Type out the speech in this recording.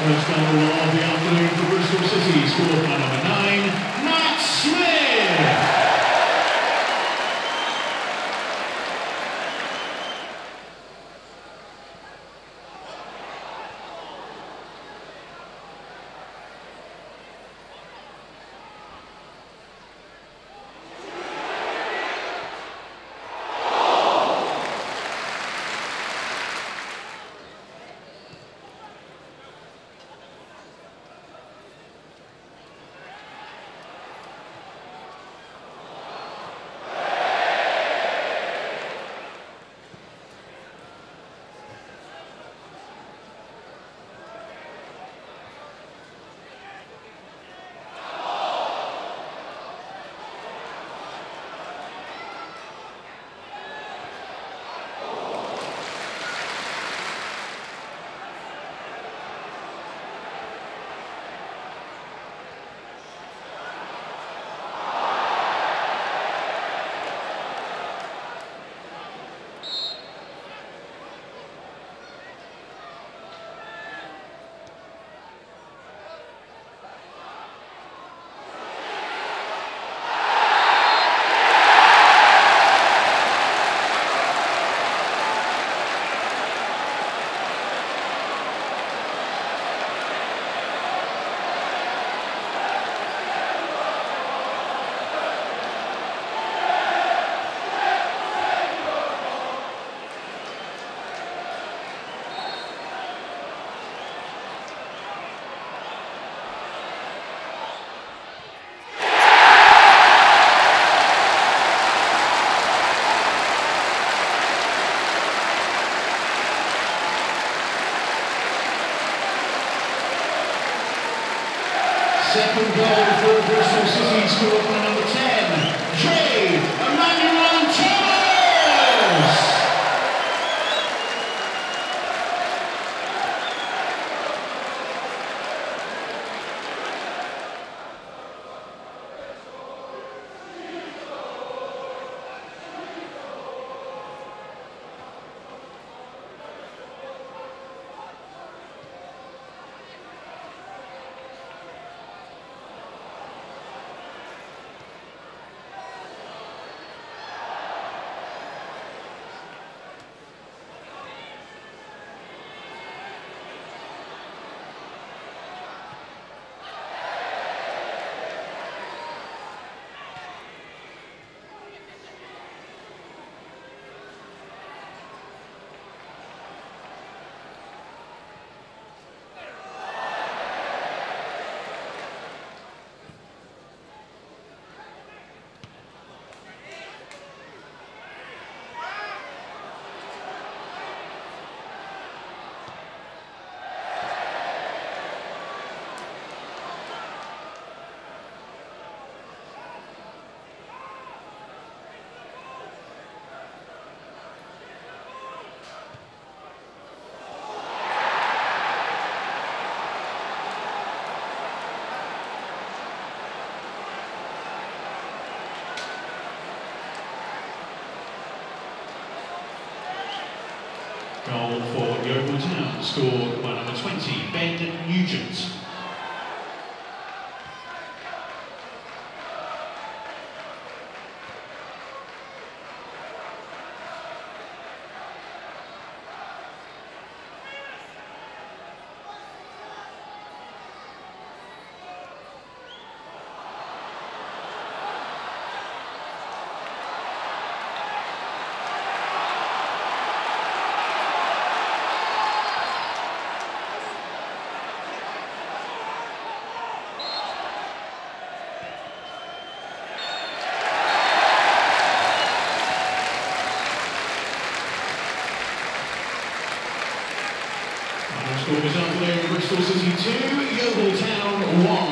First goal of the afternoon for Bristol City, scored by number nine, Matt Smith. Scored by number 20, Ben Nugent. Final score this afternoon, Bristol City 2, Yeovil Town 1.